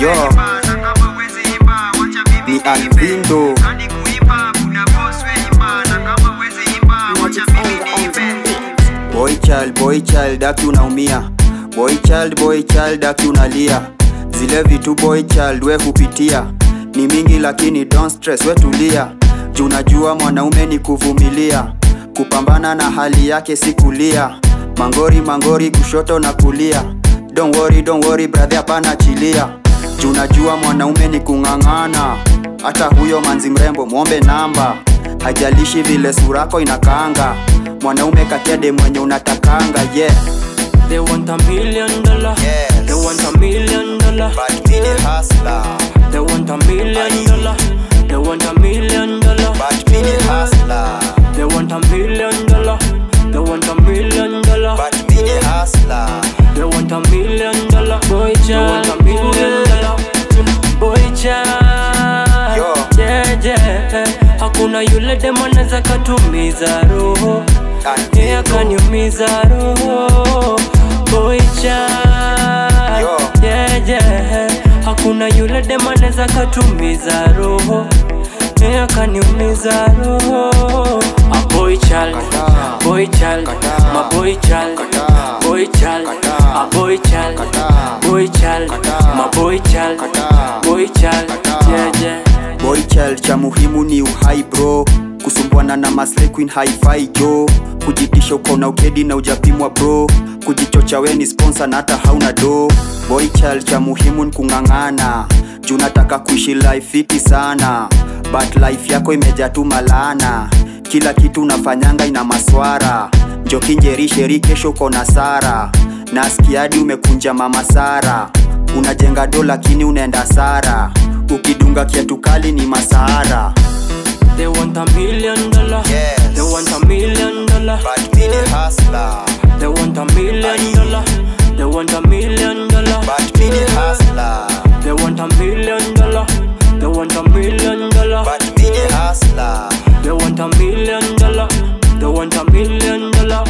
Yo, ni Alvindo. Boy child, boy child, aki unaumia. Boy child, boy child, aki unalia. Zile vitu boy child we hupitia ni mingi, lakini don't stress, we tulia. Juu najua mwanaume ni kuvumilia, kupambana na hali yake si kulia. Mangori mangori, kushoto na kulia. Don't worry, don't worry brother, hapana chilia. Juu najua mwanaume ni kung'ang'ana, hata huyo manzi mrembo mwombe namba, hajalishi vile surako inakanga Mwanaume katede mwenye unatakanga, yeah. They want a million dollar. Yes. They want a Hakuna yule demo anaweza katumiza roho. yeye akaniumiza roho. Yeah, yeah. Hakuna yule demo anaweza katumiza roho. Yeah, akaniumiza roho. A boy child. Boy child. My boy child. Boy child. A boy child. Boy child. My boy child. Boy child. Yeah, yeah. Boy child cha muhimu ni uhai bro, kusumbuana na maslay queen hi-fi jo, kujitisha ukaona ukedi na ujapimwa bro, kujichocha we ni sponsor na hata hauna do. Boy child cha muhimu ni kung'ang'ana, juu nataka kuishi life fiti sana, but life yako imejaa tu malana, kila kitu unafanyanga ina maswara, njokinjerisheri kesho kona sara, nasikia skiadi umekunja mama Sara, unajenga do lakini unaenda sara ukidunga kiatu kali ni masahara They want a million dollar. Yes. They want a million dollar. But me the hustler They want a million dollar. They want a million dollar. But me the hustler They want a million dollar. They want a million dollar. But me the hustler They want a million dollar. They want a million dollar.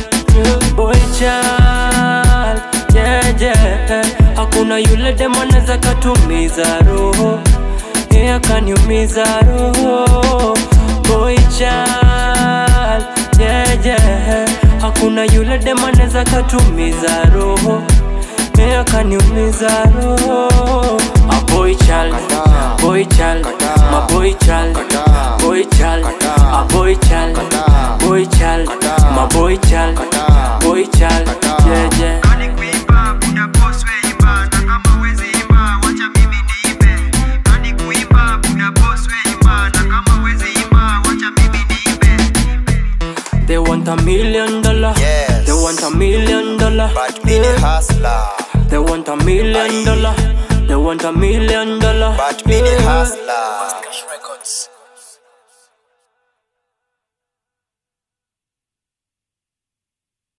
Boy child, yeah yeah. Hakuna yule demo anaweza katumiza roho. Yeah, akaniumiza roho. Boy child, yeah yeah. Hakuna yule demaneza katumiza roho. yeye akaniumiza roho. A boy child, boy child, my boy child, boy child, a boy child, boy child, my boy child, boy child, yeah yeah. Want a million dollar. Yes. They want a million dollar. But me the hustler They want a million dollar. They want a million dollar. But me the hustler Cash Records.